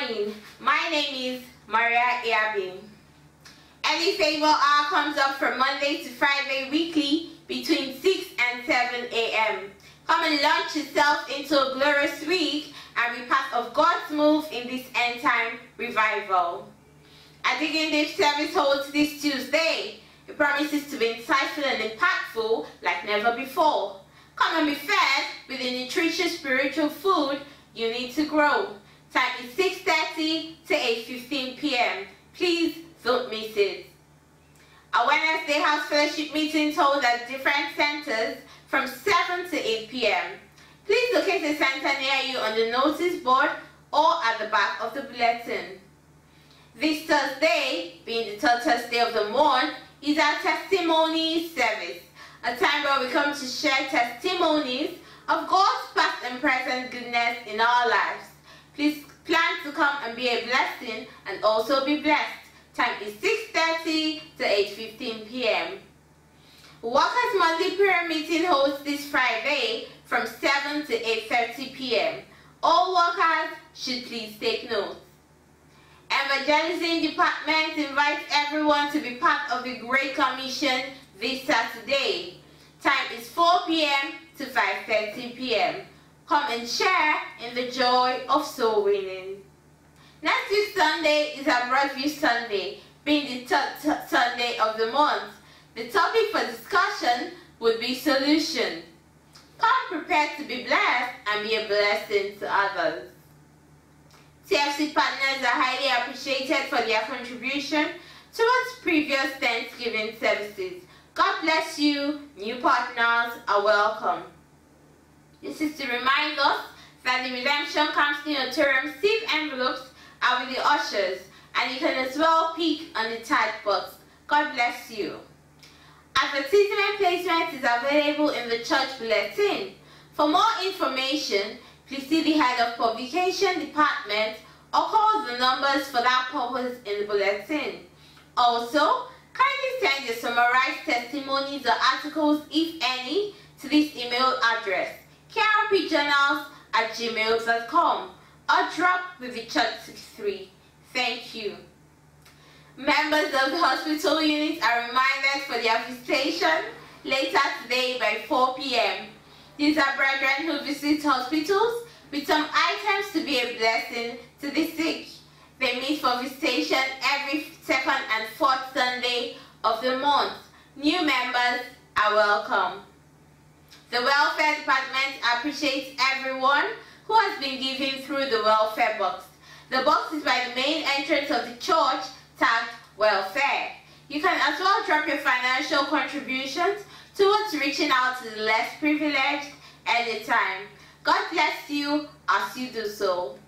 name is Maria Iabi. Any favor hour comes up from Monday to Friday weekly between 6 and 7 a.m. Come and launch yourself into a glorious week and be part of God's move in this end time revival. A Digging Deep service holds this Tuesday. It promises to be insightful and impactful like never before. Come and be fed with the nutritious spiritual food you need to grow. Time is 6.30 to 8.15 p.m. Please don't miss it. Our Wednesday House Fellowship meetings hold at different centers from 7 to 8 p.m. Please locate the center near you on the notice board or at the back of the bulletin. This Thursday, being the third Thursday of the month, is our testimony service, a time where we come to share testimonies of God's past and present goodness in our lives. Please plan to come and be a blessing and also be blessed. Time is 6.30 to 8.15 p.m. Workers' monthly prayer meeting holds this Friday from 7 to 8.30 p.m. All workers should please take note. Evangelism Department invites everyone to be part of the Great Commission this Saturday. Time is 4 p.m. to 5.30 p.m. Come and share in the joy of soul winning. Next week Sunday is our Broadview Sunday, being the third Sunday of the month. The topic for discussion would be solution. Come prepared to be blessed and be a blessing to others. TFC partners are highly appreciated for their contribution towards previous Thanksgiving services. God bless you. New partners are welcome. This is to remind us that the Redemption Company Auditorium receive envelopes are with the ushers and you can as well pick on the tag box. God bless you. Advertisement placement is available in the church bulletin. For more information, please see the head of publication department or call the numbers for that purpose in the bulletin. Also, kindly send your summarized testimonies or articles, if any, to this email address, krpjournals at gmail.com or drop with the church 63. Thank you. Members of the hospital unit are reminded for their visitation later today by 4 p.m. These are brethren who visit hospitals with some items to be a blessing to the sick. They meet for visitation every second and fourth Sunday of the month. New members are welcome. The Welfare Department appreciates everyone who has been giving through the welfare box. The box is by the main entrance of the church tagged welfare. You can as well drop your financial contributions towards reaching out to the less privileged anytime. God bless you as you do so.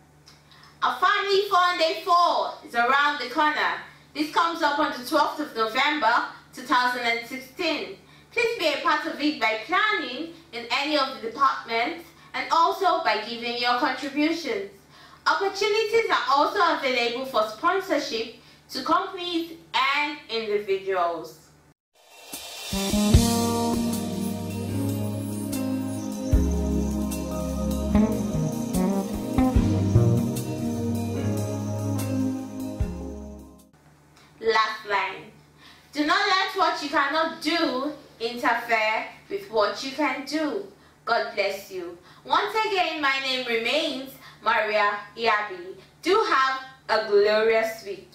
Our Family Fun Day 4 is around the corner. This comes up on the 12th of November 2016. Please be a part of it by planning in any of the departments and also by giving your contributions. Opportunities are also available for sponsorship to companies and individuals. Last line. Do not let what you cannot do interfere with what you can do. God bless you. Once again, my name remains Maria Iabi. Do have a glorious week.